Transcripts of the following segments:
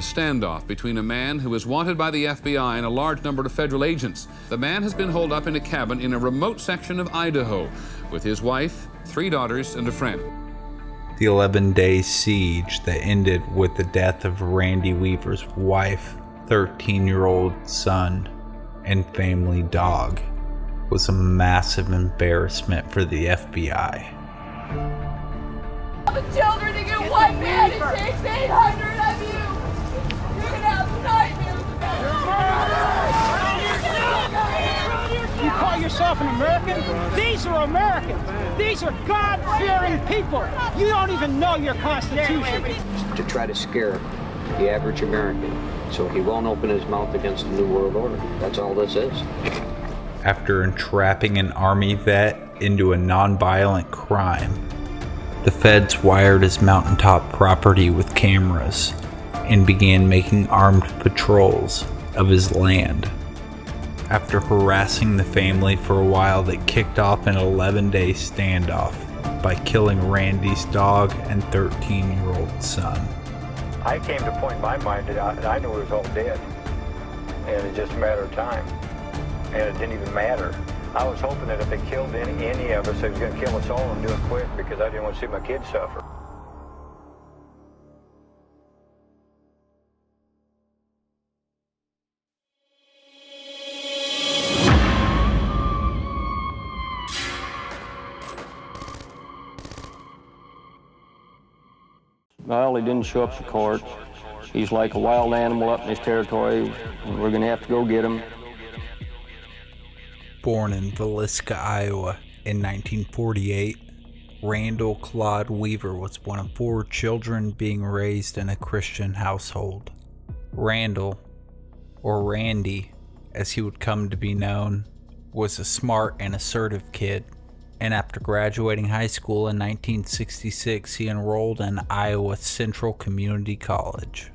a standoff between a man who is wanted by the FBI and a large number of federal agents. The man has been holed up in a cabin in a remote section of Idaho with his wife, three daughters, and a friend. The 11 day siege that ended with the death of Randy Weaver's wife, 13 year old son, and family dog was a massive embarrassment for the FBI. All The children to get one man, it takes 800 yourself an American? These are Americans. These are God-fearing people. You don't even know your Constitution. To try to scare the average American so he won't open his mouth against the New World Order. That's all this is. After entrapping an Army vet into a nonviolent crime, the feds wired his mountaintop property with cameras and began making armed patrols of his land. After harassing the family for a while, they kicked off an 11 day standoff by killing Randy's dog and 13 year old son. I came to point in my mind that I, I knew it was all dead. And it's just a matter of time. And it didn't even matter. I was hoping that if they killed any, any of us, they was going to kill us all and do it quick because I didn't want to see my kids suffer. Well, he didn't show up to court. He's like a wild animal up in his territory, we're going to have to go get him. Born in Villisca, Iowa in 1948, Randall Claude Weaver was one of four children being raised in a Christian household. Randall, or Randy as he would come to be known, was a smart and assertive kid and after graduating high school in 1966, he enrolled in Iowa Central Community College.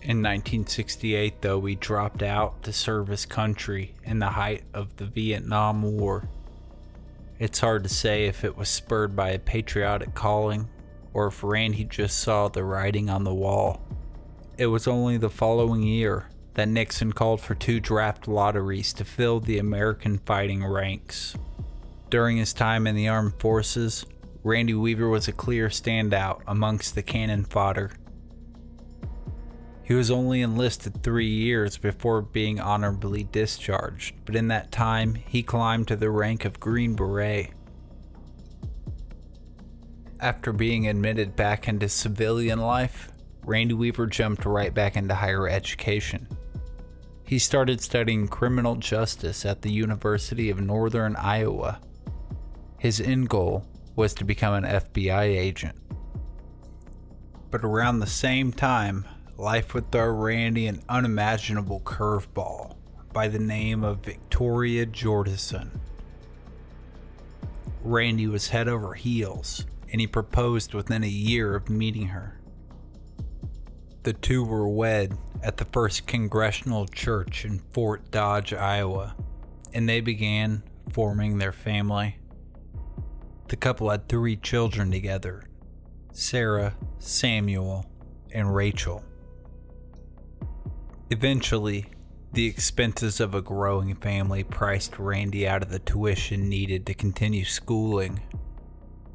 In 1968, though, he dropped out to serve his country in the height of the Vietnam War. It's hard to say if it was spurred by a patriotic calling or if Randy just saw the writing on the wall. It was only the following year that Nixon called for two draft lotteries to fill the American fighting ranks. During his time in the armed forces, Randy Weaver was a clear standout amongst the cannon fodder. He was only enlisted three years before being honorably discharged, but in that time, he climbed to the rank of Green Beret. After being admitted back into civilian life, Randy Weaver jumped right back into higher education. He started studying criminal justice at the University of Northern Iowa his end goal was to become an FBI agent. But around the same time, life would throw Randy an unimaginable curveball by the name of Victoria Jordison. Randy was head over heels, and he proposed within a year of meeting her. The two were wed at the First Congressional Church in Fort Dodge, Iowa, and they began forming their family. The couple had three children together Sarah, Samuel, and Rachel. Eventually, the expenses of a growing family priced Randy out of the tuition needed to continue schooling,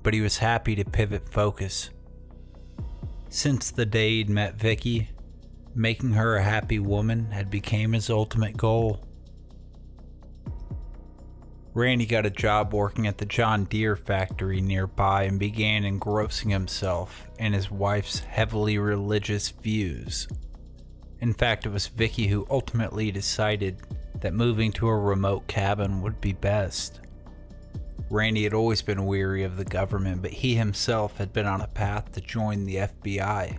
but he was happy to pivot focus. Since the day he'd met Vicky, making her a happy woman had become his ultimate goal. Randy got a job working at the John Deere factory nearby and began engrossing himself in his wife's heavily religious views. In fact, it was Vicky who ultimately decided that moving to a remote cabin would be best. Randy had always been weary of the government, but he himself had been on a path to join the FBI.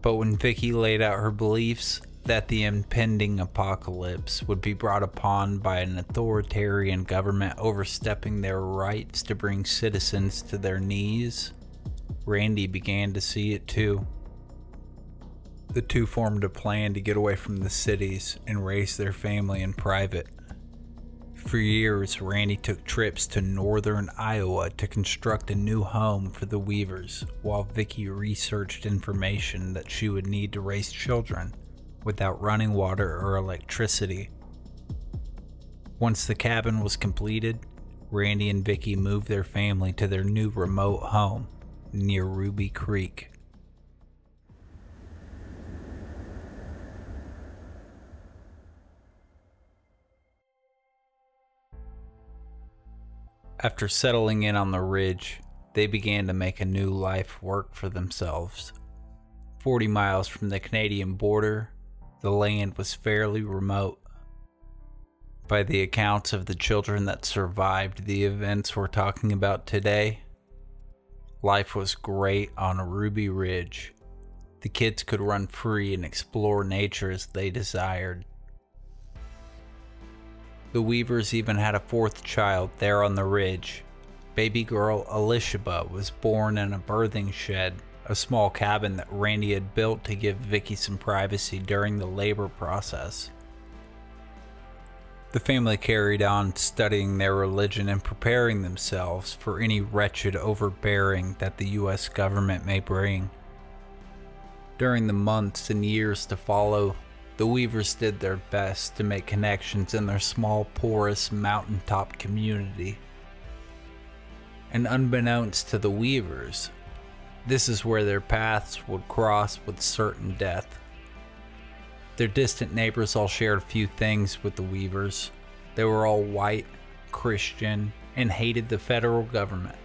But when Vicky laid out her beliefs, that the impending apocalypse would be brought upon by an authoritarian government overstepping their rights to bring citizens to their knees, Randy began to see it too. The two formed a plan to get away from the cities and raise their family in private. For years, Randy took trips to northern Iowa to construct a new home for the Weavers, while Vicky researched information that she would need to raise children without running water or electricity. Once the cabin was completed, Randy and Vicky moved their family to their new remote home near Ruby Creek. After settling in on the ridge, they began to make a new life work for themselves. 40 miles from the Canadian border, the land was fairly remote. By the accounts of the children that survived the events we're talking about today, life was great on Ruby Ridge. The kids could run free and explore nature as they desired. The Weavers even had a fourth child there on the ridge. Baby girl Elishaba was born in a birthing shed, a small cabin that Randy had built to give Vicky some privacy during the labor process. The family carried on studying their religion and preparing themselves for any wretched overbearing that the US government may bring. During the months and years to follow, the Weavers did their best to make connections in their small, porous mountaintop community. And unbeknownst to the Weavers, this is where their paths would cross with certain death. Their distant neighbors all shared a few things with the Weavers. They were all white, Christian, and hated the federal government.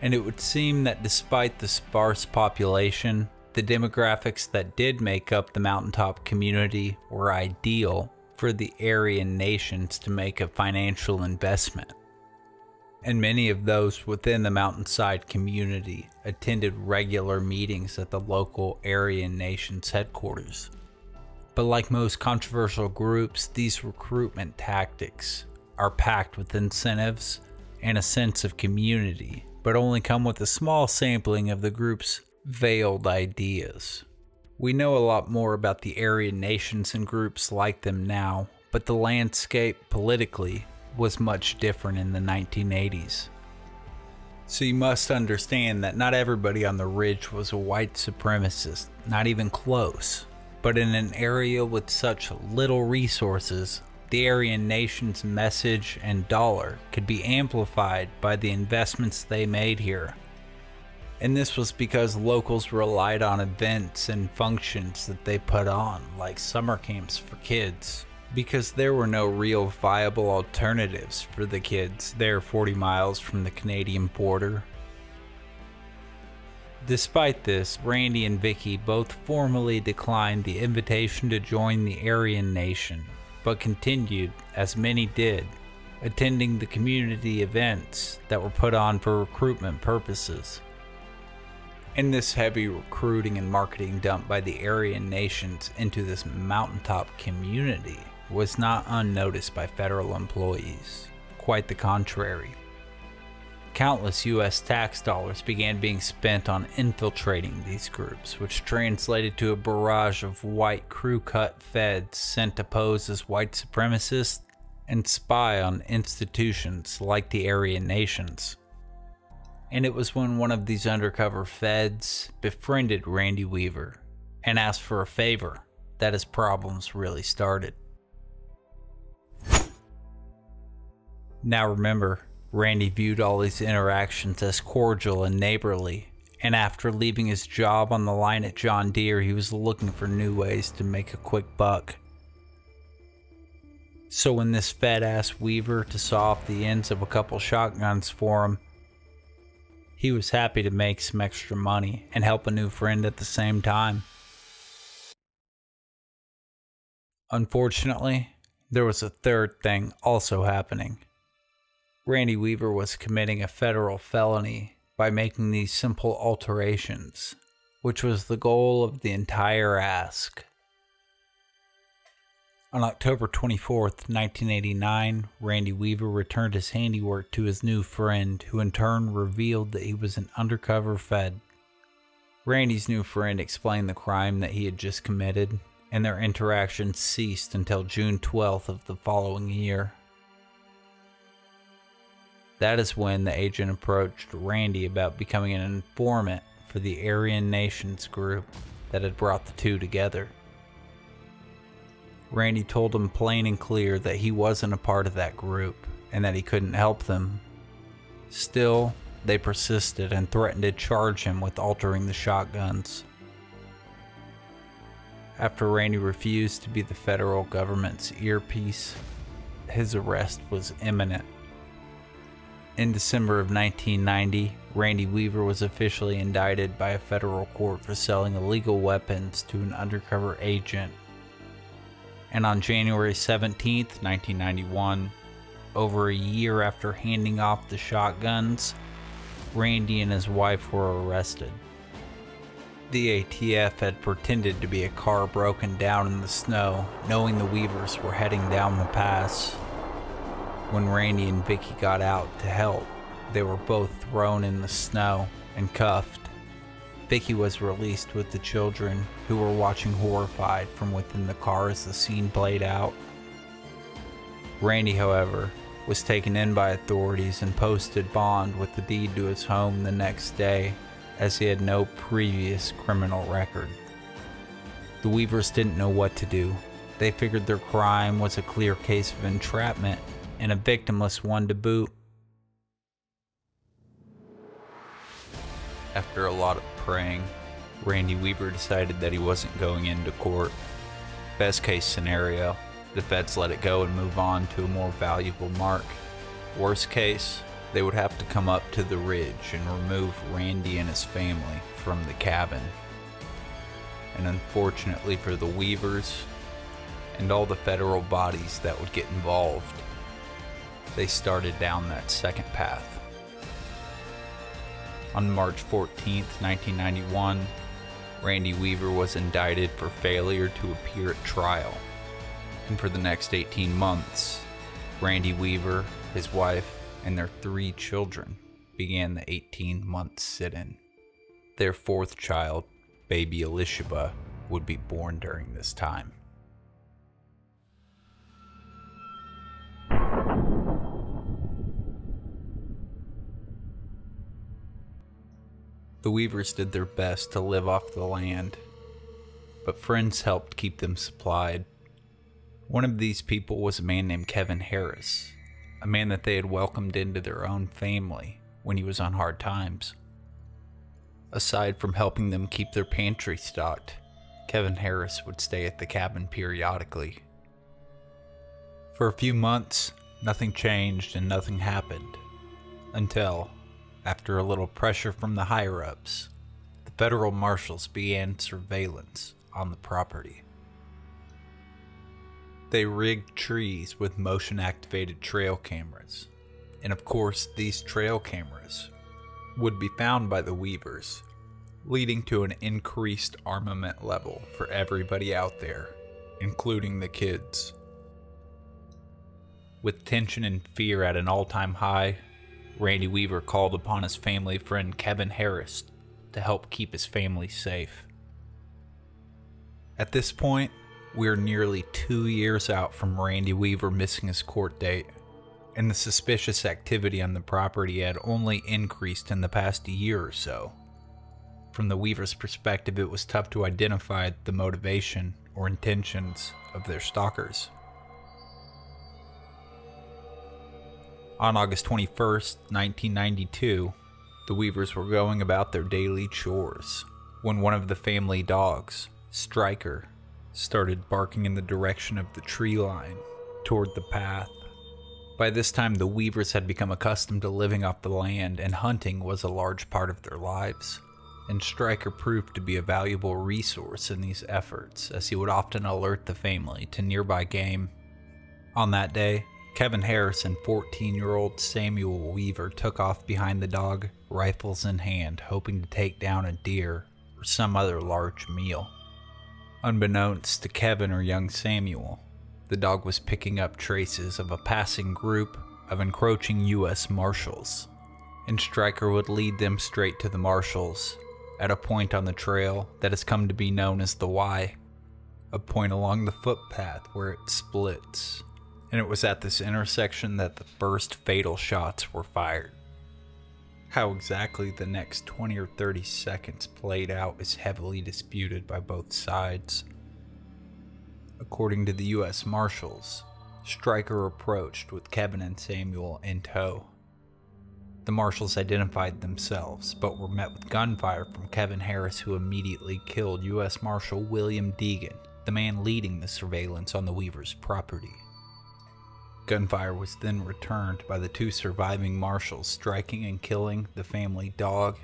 And it would seem that despite the sparse population, the demographics that did make up the mountaintop community were ideal for the Aryan nations to make a financial investment. And many of those within the mountainside community attended regular meetings at the local Aryan nations headquarters. But like most controversial groups, these recruitment tactics are packed with incentives and a sense of community, but only come with a small sampling of the group's veiled ideas. We know a lot more about the Aryan nations and groups like them now, but the landscape politically was much different in the 1980s. So you must understand that not everybody on the ridge was a white supremacist, not even close. But in an area with such little resources, the Aryan nation's message and dollar could be amplified by the investments they made here and this was because locals relied on events and functions that they put on, like summer camps for kids, because there were no real viable alternatives for the kids there 40 miles from the Canadian border. Despite this, Randy and Vicky both formally declined the invitation to join the Aryan Nation, but continued, as many did, attending the community events that were put on for recruitment purposes. In this heavy recruiting and marketing dump by the Aryan nations into this mountaintop community was not unnoticed by federal employees. Quite the contrary. Countless US tax dollars began being spent on infiltrating these groups, which translated to a barrage of white crew cut feds sent to pose as white supremacists and spy on institutions like the Aryan nations. And it was when one of these undercover feds befriended Randy Weaver and asked for a favor that his problems really started. Now remember, Randy viewed all these interactions as cordial and neighborly, and after leaving his job on the line at John Deere, he was looking for new ways to make a quick buck. So when this fed asked Weaver to saw off the ends of a couple shotguns for him, he was happy to make some extra money and help a new friend at the same time. Unfortunately, there was a third thing also happening. Randy Weaver was committing a federal felony by making these simple alterations, which was the goal of the entire ask. On October 24, 1989, Randy Weaver returned his handiwork to his new friend, who in turn revealed that he was an undercover Fed. Randy's new friend explained the crime that he had just committed, and their interaction ceased until June 12th of the following year, That is when the agent approached Randy about becoming an informant for the Aryan Nations group that had brought the two together. Randy told him plain and clear that he wasn't a part of that group and that he couldn't help them. Still, they persisted and threatened to charge him with altering the shotguns. After Randy refused to be the federal government's earpiece, his arrest was imminent. In December of 1990, Randy Weaver was officially indicted by a federal court for selling illegal weapons to an undercover agent. And on January 17, 1991, over a year after handing off the shotguns, Randy and his wife were arrested. The ATF had pretended to be a car broken down in the snow, knowing the Weavers were heading down the pass. When Randy and Vicky got out to help, they were both thrown in the snow and cuffed. Vicky was released with the children, who were watching horrified from within the car as the scene played out. Randy, however, was taken in by authorities and posted bond with the deed to his home the next day, as he had no previous criminal record. The Weavers didn't know what to do. They figured their crime was a clear case of entrapment and a victimless one to boot. After a lot of praying, Randy Weaver decided that he wasn't going into court. Best case scenario, the feds let it go and move on to a more valuable mark. Worst case, they would have to come up to the ridge and remove Randy and his family from the cabin. And unfortunately for the Weavers and all the federal bodies that would get involved, they started down that second path. On March 14, 1991, Randy Weaver was indicted for failure to appear at trial and for the next 18 months, Randy Weaver, his wife, and their three children began the 18 month sit in. Their fourth child, baby Elishaba, would be born during this time. The Weavers did their best to live off the land, but friends helped keep them supplied one of these people was a man named Kevin Harris, a man that they had welcomed into their own family when he was on hard times. Aside from helping them keep their pantry stocked, Kevin Harris would stay at the cabin periodically. For a few months, nothing changed and nothing happened. Until, after a little pressure from the higher ups, the federal marshals began surveillance on the property. They rigged trees with motion activated trail cameras. And of course, these trail cameras would be found by the Weavers, leading to an increased armament level for everybody out there, including the kids. With tension and fear at an all time high, Randy Weaver called upon his family friend Kevin Harris to help keep his family safe. At this point, we're nearly two years out from Randy Weaver missing his court date, and the suspicious activity on the property had only increased in the past year or so. From the Weaver's perspective, it was tough to identify the motivation or intentions of their stalkers. On August 21st, 1992, the Weavers were going about their daily chores when one of the family dogs, Striker, started barking in the direction of the tree line, toward the path. By this time, the Weavers had become accustomed to living off the land, and hunting was a large part of their lives. And Striker proved to be a valuable resource in these efforts, as he would often alert the family to nearby game. On that day, Kevin Harris and 14 year old Samuel Weaver took off behind the dog, rifles in hand, hoping to take down a deer or some other large meal. Unbeknownst to Kevin or young Samuel, the dog was picking up traces of a passing group of encroaching U.S. Marshals, and Striker would lead them straight to the Marshals at a point on the trail that has come to be known as the Y, a point along the footpath where it splits, and it was at this intersection that the first fatal shots were fired. How exactly the next 20 or 30 seconds played out is heavily disputed by both sides. According to the U.S. Marshals, Striker approached with Kevin and Samuel in tow. The marshals identified themselves, but were met with gunfire from Kevin Harris, who immediately killed U.S. Marshal William Deegan, the man leading the surveillance on the Weavers' property. Gunfire was then returned by the two surviving marshals, striking and killing the family dog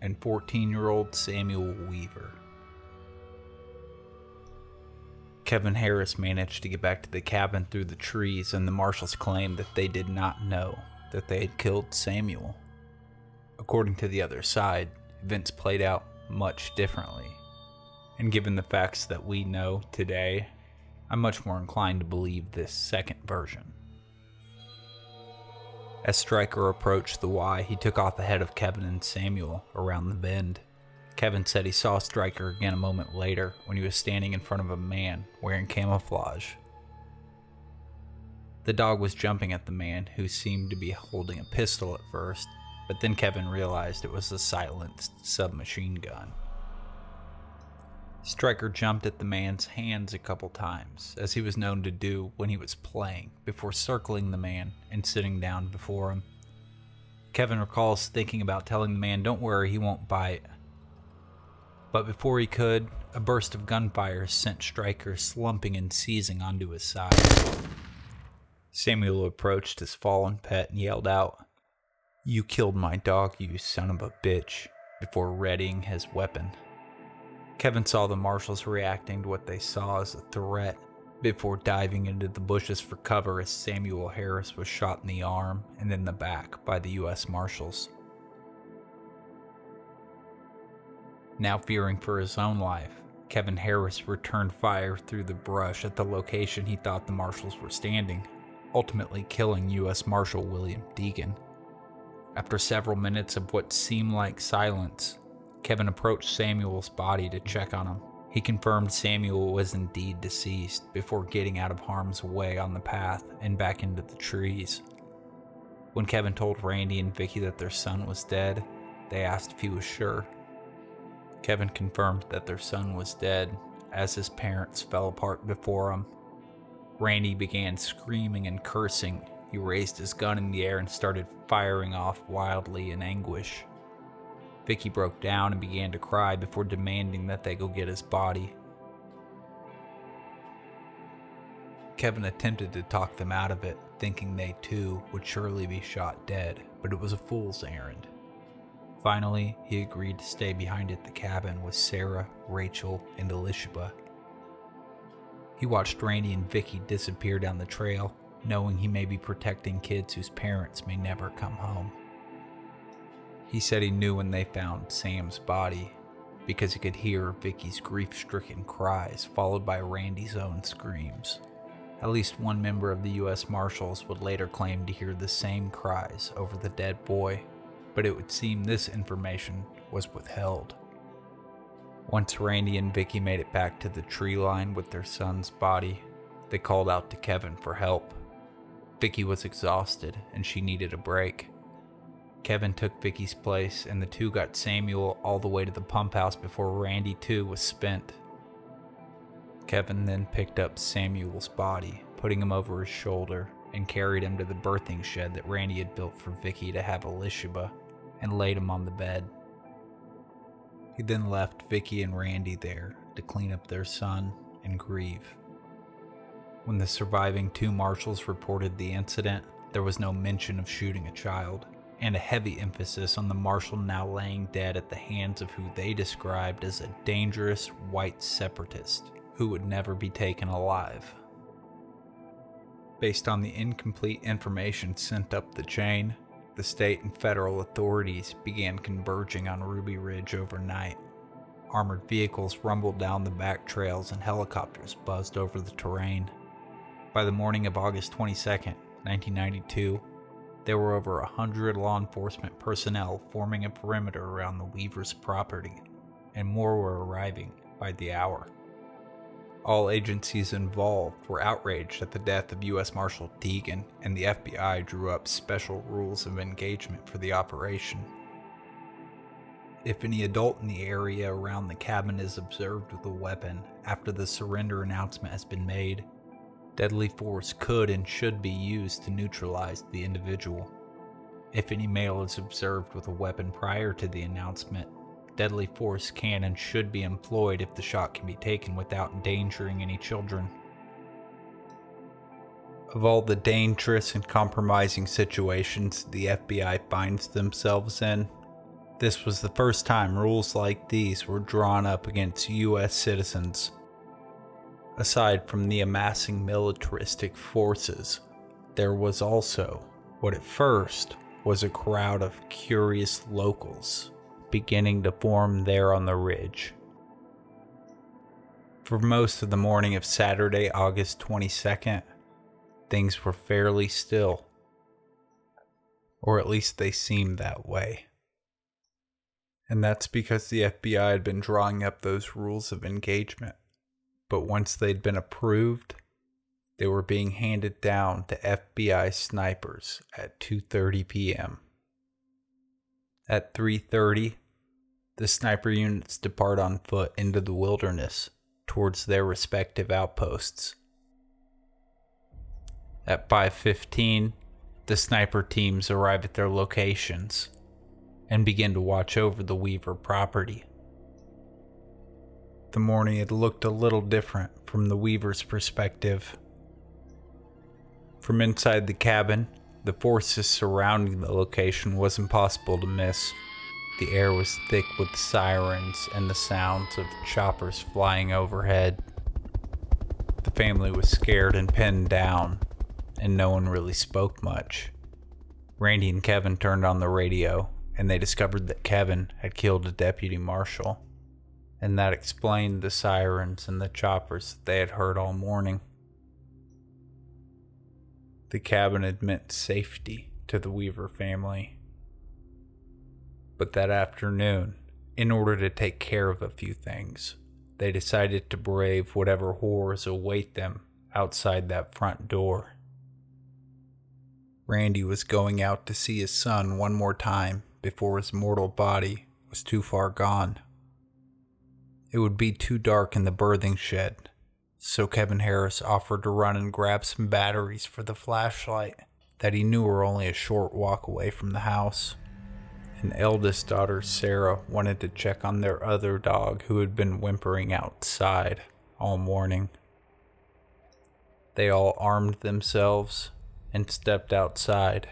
and 14 year old Samuel Weaver. Kevin Harris managed to get back to the cabin through the trees, and the marshals claimed that they did not know that they had killed Samuel. According to the other side, events played out much differently. And given the facts that we know today, I'm much more inclined to believe this second version. As Striker approached the Y, he took off ahead of Kevin and Samuel around the bend. Kevin said he saw Striker again a moment later when he was standing in front of a man wearing camouflage. The dog was jumping at the man, who seemed to be holding a pistol at first, but then Kevin realized it was a silenced submachine gun. Striker jumped at the man's hands a couple times, as he was known to do when he was playing, before circling the man and sitting down before him. Kevin recalls thinking about telling the man, Don't worry, he won't bite, but before he could, a burst of gunfire sent Striker slumping and seizing onto his side. Samuel approached his fallen pet and yelled out, You killed my dog, you son of a bitch, before readying his weapon. Kevin saw the marshals reacting to what they saw as a threat before diving into the bushes for cover as Samuel Harris was shot in the arm and then the back by the U.S. Marshals. Now fearing for his own life, Kevin Harris returned fire through the brush at the location he thought the marshals were standing, ultimately killing U.S. Marshal William Deegan. After several minutes of what seemed like silence, Kevin approached Samuel's body to check on him. He confirmed Samuel was indeed deceased before getting out of harm's way on the path and back into the trees. When Kevin told Randy and Vicky that their son was dead, they asked if he was sure. Kevin confirmed that their son was dead as his parents fell apart before him. Randy began screaming and cursing. He raised his gun in the air and started firing off wildly in anguish. Vicky broke down and began to cry before demanding that they go get his body. Kevin attempted to talk them out of it, thinking they too would surely be shot dead, but it was a fool's errand. Finally, he agreed to stay behind at the cabin with Sarah, Rachel, and Elishaba. He watched Randy and Vicky disappear down the trail, knowing he may be protecting kids whose parents may never come home. He said he knew when they found Sam's body because he could hear Vicky's grief-stricken cries followed by Randy's own screams. At least one member of the US Marshals would later claim to hear the same cries over the dead boy but it would seem this information was withheld. Once Randy and Vicky made it back to the tree line with their son's body, they called out to Kevin for help. Vicky was exhausted and she needed a break. Kevin took Vicky's place and the two got Samuel all the way to the pump house before Randy too was spent. Kevin then picked up Samuel's body, putting him over his shoulder, and carried him to the birthing shed that Randy had built for Vicky to have Elishaba and laid him on the bed. He then left Vicky and Randy there to clean up their son and grieve. When the surviving two marshals reported the incident, there was no mention of shooting a child, and a heavy emphasis on the marshal now laying dead at the hands of who they described as a dangerous white separatist who would never be taken alive. Based on the incomplete information sent up the chain, the state and federal authorities began converging on Ruby Ridge overnight. Armored vehicles rumbled down the back trails and helicopters buzzed over the terrain. By the morning of August 22, 1992, there were over a hundred law enforcement personnel forming a perimeter around the Weavers' property, and more were arriving by the hour. All agencies involved were outraged at the death of U.S. Marshal Deegan, and the FBI drew up special rules of engagement for the operation. If any adult in the area around the cabin is observed with a weapon after the surrender announcement has been made, deadly force could and should be used to neutralize the individual. If any male is observed with a weapon prior to the announcement, deadly force can and should be employed if the shot can be taken without endangering any children. Of all the dangerous and compromising situations the FBI finds themselves in, this was the first time rules like these were drawn up against US citizens. Aside from the amassing militaristic forces, there was also what at first was a crowd of curious locals beginning to form there on the ridge. For most of the morning of Saturday, August 22nd, things were fairly still. Or at least they seemed that way. And that's because the FBI had been drawing up those rules of engagement. But once they'd been approved, they were being handed down to FBI snipers at 2:30 p.m. At 3:30, the sniper units depart on foot into the wilderness towards their respective outposts. At 5:15, the sniper teams arrive at their locations and begin to watch over the Weaver property. The morning had looked a little different from the Weaver's perspective. From inside the cabin, the forces surrounding the location was impossible to miss. The air was thick with sirens and the sounds of choppers flying overhead. The family was scared and pinned down, and no one really spoke much. Randy and Kevin turned on the radio, and they discovered that Kevin had killed a deputy marshal, and that explained the sirens and the choppers that they had heard all morning. The cabin had meant safety to the Weaver family but that afternoon, in order to take care of a few things, they decided to brave whatever horrors await them outside that front door. Randy was going out to see his son one more time before his mortal body was too far gone. It would be too dark in the birthing shed, so Kevin Harris offered to run and grab some batteries for the flashlight that he knew were only a short walk away from the house and eldest daughter Sarah wanted to check on their other dog who had been whimpering outside all morning. They all armed themselves and stepped outside.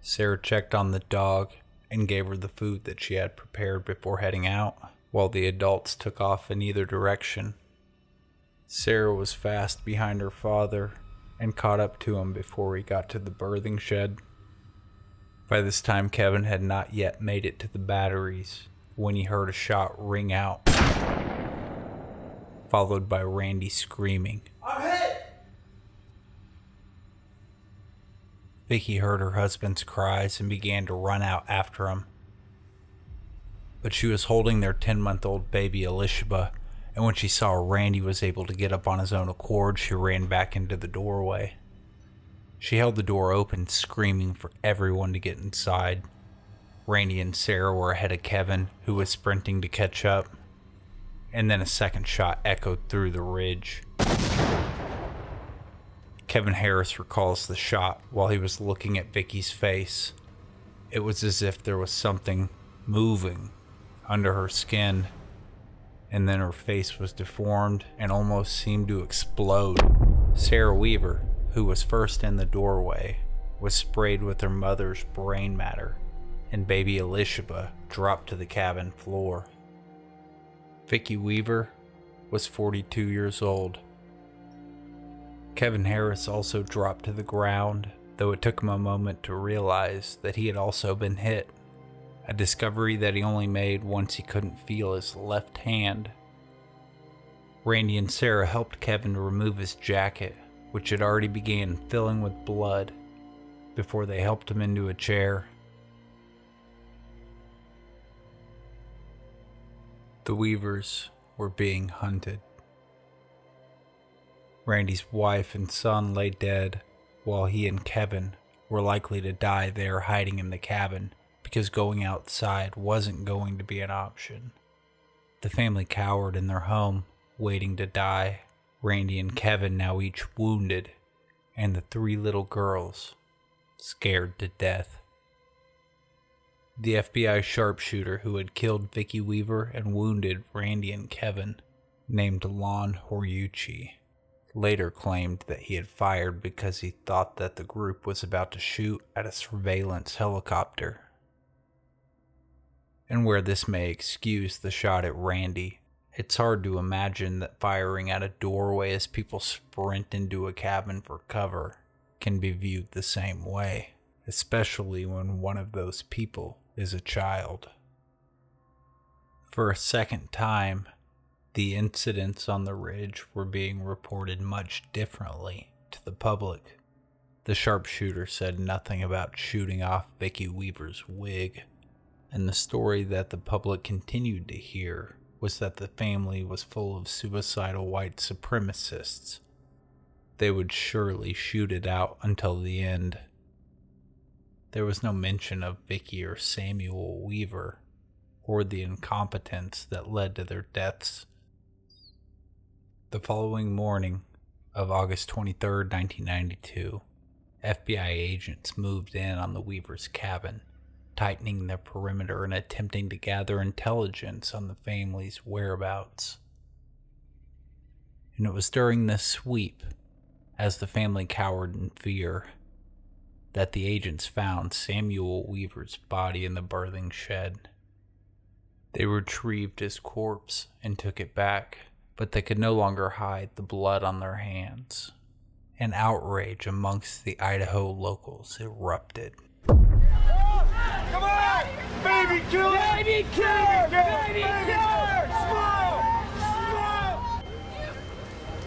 Sarah checked on the dog and gave her the food that she had prepared before heading out, while the adults took off in either direction. Sarah was fast behind her father and caught up to him before he got to the birthing shed. By this time, Kevin had not yet made it to the batteries when he heard a shot ring out, followed by Randy screaming. I'm hit! Vicky heard her husband's cries and began to run out after him. But she was holding their 10 month old baby Elishaba, and when she saw Randy was able to get up on his own accord, she ran back into the doorway. She held the door open, screaming for everyone to get inside. Randy and Sarah were ahead of Kevin, who was sprinting to catch up. And then a second shot echoed through the ridge. Kevin Harris recalls the shot while he was looking at Vicky's face. It was as if there was something moving under her skin, and then her face was deformed and almost seemed to explode. Sarah Weaver, who was first in the doorway, was sprayed with her mother's brain matter, and baby Elishaba dropped to the cabin floor. Vicky Weaver was 42 years old. Kevin Harris also dropped to the ground, though it took him a moment to realize that he had also been hit, a discovery that he only made once he couldn't feel his left hand. Randy and Sarah helped Kevin to remove his jacket which had already began filling with blood before they helped him into a chair. The Weavers were being hunted. Randy's wife and son lay dead, while he and Kevin were likely to die there hiding in the cabin because going outside wasn't going to be an option. The family cowered in their home, waiting to die. Randy and Kevin now each wounded, and the three little girls scared to death. The FBI sharpshooter who had killed Vicki Weaver and wounded Randy and Kevin, named Lon Horiuchi, later claimed that he had fired because he thought that the group was about to shoot at a surveillance helicopter. And where this may excuse the shot at Randy, it's hard to imagine that firing at a doorway as people sprint into a cabin for cover can be viewed the same way, especially when one of those people is a child. For a second time, the incidents on the ridge were being reported much differently to the public. The sharpshooter said nothing about shooting off Vicky Weaver's wig, and the story that the public continued to hear was that the family was full of suicidal white supremacists. They would surely shoot it out until the end. There was no mention of Vicki or Samuel Weaver, or the incompetence that led to their deaths. The following morning of August 23, 1992, FBI agents moved in on the Weaver's cabin, tightening their perimeter and attempting to gather intelligence on the family's whereabouts. And it was during this sweep, as the family cowered in fear, that the agents found Samuel Weaver's body in the birthing shed. They retrieved his corpse and took it back but they could no longer hide the blood on their hands. An outrage amongst the Idaho locals erupted. Come on! Baby killer! Baby killer! Baby killer! Smile! Smile! You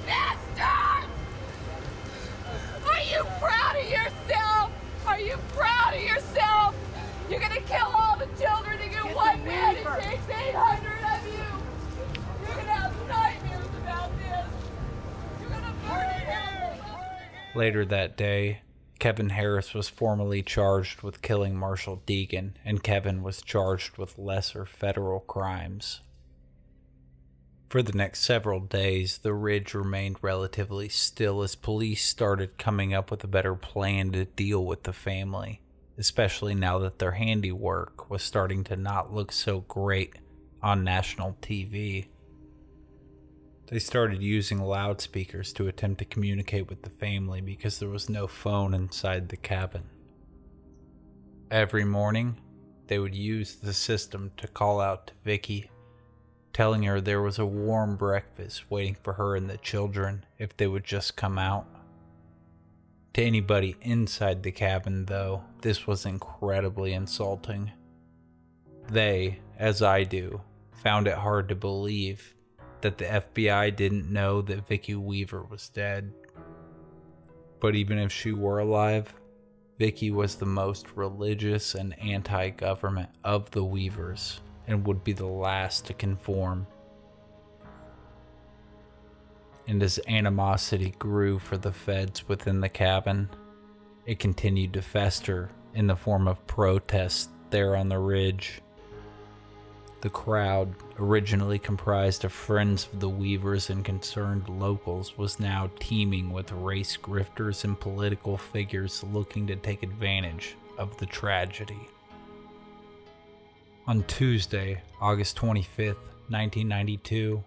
bastard! Are you proud of yourself? Are you proud of yourself? You're gonna kill all the children and get one man who takes 800 of you! You're gonna have nightmares about this! You're gonna burn in hell! Later that day, Kevin Harris was formally charged with killing Marshall Deegan, and Kevin was charged with lesser federal crimes. For the next several days, the ridge remained relatively still as police started coming up with a better plan to deal with the family, especially now that their handiwork was starting to not look so great on national TV. They started using loudspeakers to attempt to communicate with the family because there was no phone inside the cabin. Every morning, they would use the system to call out to Vicky, telling her there was a warm breakfast waiting for her and the children if they would just come out. To anybody inside the cabin, though, this was incredibly insulting. They, as I do, found it hard to believe that the FBI didn't know that Vicki Weaver was dead. But even if she were alive, Vicki was the most religious and anti government of the Weavers and would be the last to conform. And as animosity grew for the feds within the cabin, it continued to fester in the form of protests there on the ridge. The crowd, originally comprised of friends of the Weavers and concerned locals, was now teeming with race grifters and political figures looking to take advantage of the tragedy. On Tuesday, August 25th, 1992,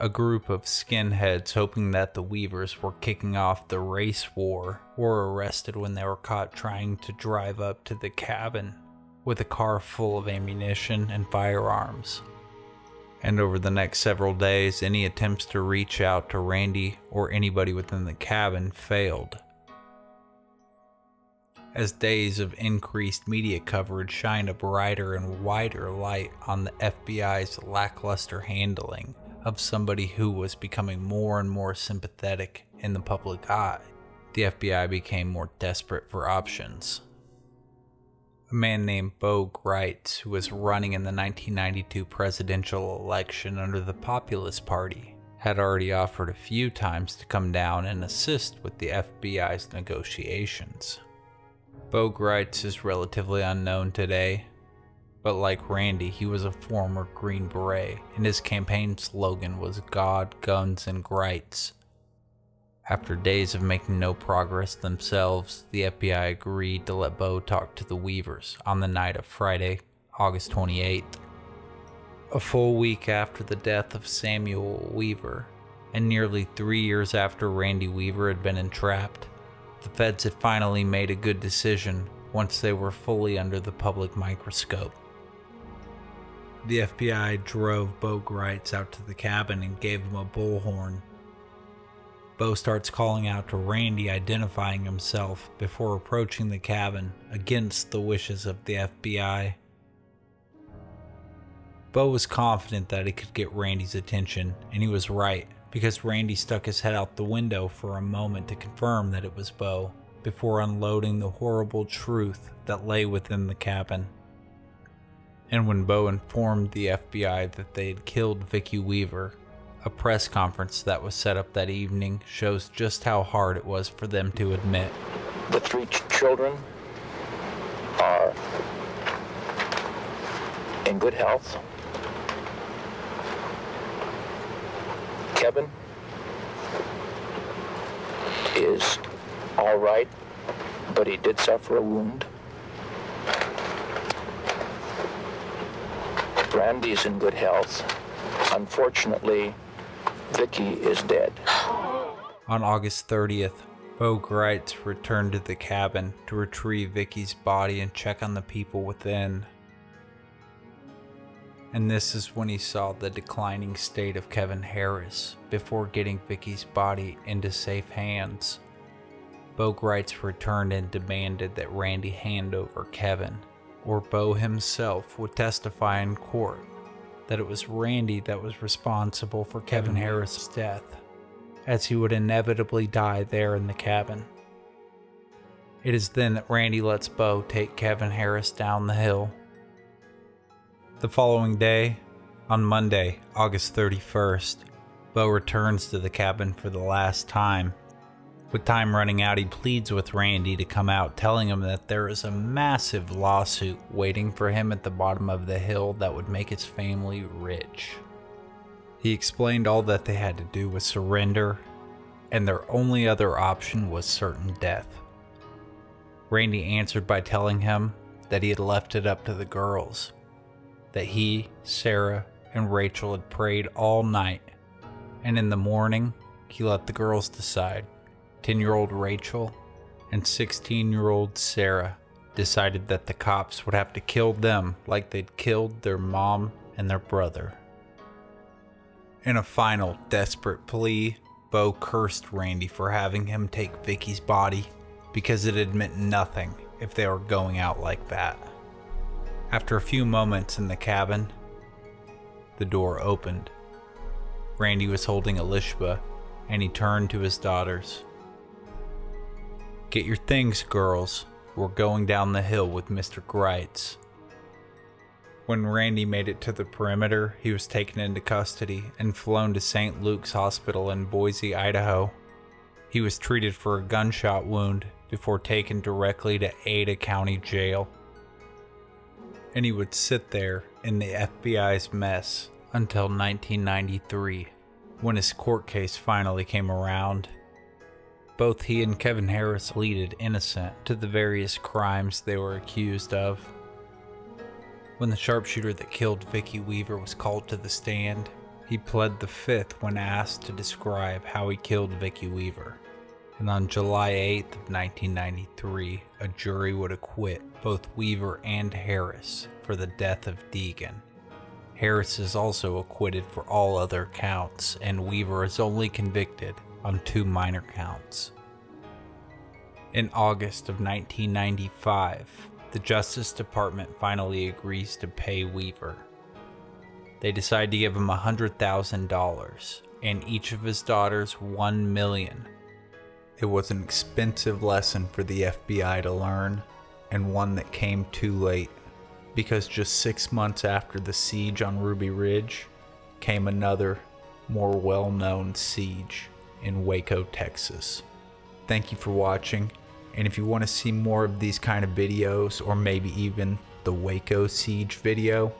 a group of skinheads hoping that the Weavers were kicking off the race war were arrested when they were caught trying to drive up to the cabin with a car full of ammunition and firearms. And over the next several days, any attempts to reach out to Randy or anybody within the cabin failed. As days of increased media coverage shined a brighter and wider light on the FBI's lackluster handling of somebody who was becoming more and more sympathetic in the public eye, the FBI became more desperate for options a man named Bo Gritz, who was running in the 1992 presidential election under the Populist Party, had already offered a few times to come down and assist with the FBI's negotiations. Bo Gritz is relatively unknown today, but like Randy, he was a former Green Beret, and his campaign slogan was God, Guns, and Gritz. After days of making no progress themselves, the FBI agreed to let Bo talk to the Weavers on the night of Friday, August 28th. A full week after the death of Samuel Weaver, and nearly three years after Randy Weaver had been entrapped, the feds had finally made a good decision once they were fully under the public microscope. The FBI drove Bo Gritz out to the cabin and gave him a bullhorn. Bo starts calling out to Randy, identifying himself before approaching the cabin against the wishes of the FBI. Bo was confident that he could get Randy's attention, and he was right, because Randy stuck his head out the window for a moment to confirm that it was Bo, before unloading the horrible truth that lay within the cabin. And when Bo informed the FBI that they had killed Vicki Weaver, a press conference that was set up that evening shows just how hard it was for them to admit. The three ch- children are in good health. Kevin is all right, but he did suffer a wound. Randy's in good health. Unfortunately, Vicki is dead. On August 30th, Bo Gritz returned to the cabin to retrieve Vicki's body and check on the people within. And this is when he saw the declining state of Kevin Harris before getting Vicki's body into safe hands. Bo Gritz returned and demanded that Randy hand over Kevin, or Bo himself would testify in court that it was Randy that was responsible for Kevin Harris's death, as he would inevitably die there in the cabin. It is then that Randy lets Bo take Kevin Harris down the hill. The following day, on Monday, August 31st, Bo returns to the cabin for the last time. With time running out, he pleads with Randy to come out, telling him that there is a massive lawsuit waiting for him at the bottom of the hill that would make his family rich. He explained all that they had to do was surrender, and their only other option was certain death. Randy answered by telling him that he had left it up to the girls, that he, Sarah, and Rachel had prayed all night, and in the morning, he let the girls decide. 10 year old Rachel and 16 year old Sarah decided that the cops would have to kill them like they'd killed their mom and their brother. In a final desperate plea, Bo cursed Randy for having him take Vicki's body because it had meant nothing if they were going out like that. After a few moments in the cabin, the door opened. Randy was holding Elishba, and he turned to his daughters. Get your things, girls. We're going down the hill with Mr. Gritz. When Randy made it to the perimeter, he was taken into custody and flown to St. Luke's Hospital in Boise, Idaho. He was treated for a gunshot wound before taken directly to Ada County Jail. And he would sit there in the FBI's mess until 1993, when his court case finally came around. Both he and Kevin Harris pleaded innocent to the various crimes they were accused of. When the sharpshooter that killed Vicki Weaver was called to the stand, he pled the fifth when asked to describe how he killed Vicki Weaver. And on July 8th of 1993, a jury would acquit both Weaver and Harris for the death of Degan. Harris is also acquitted for all other counts, and Weaver is only convicted on two minor counts. In August of 1995, the Justice Department finally agrees to pay Weaver. They decide to give him $100,000 and each of his daughters 1 million. It was an expensive lesson for the FBI to learn, and one that came too late, because just six months after the siege on Ruby Ridge came another more well known siege in Waco, Texas. Thank you for watching, and if you want to see more of these kind of videos, or maybe even the Waco siege video,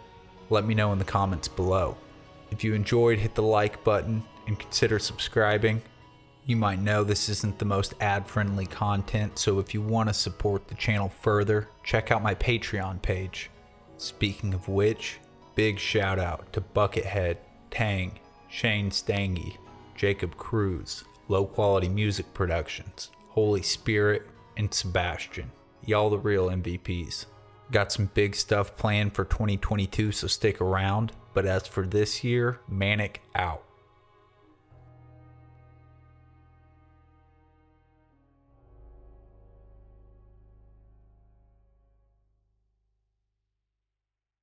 let me know in the comments below. If you enjoyed, hit the like button and consider subscribing. You might know this isn't the most ad friendly content, so if you want to support the channel further, check out my Patreon page. Speaking of which, big shout out to Buckethead, Tang, Shane Stangy, Jacob Cruz, Low Quality Music Productions, Holy Spirit, and Sebastian. Y'all the real MVPs. Got some big stuff planned for 2022, so stick around. But as for this year, Manic out.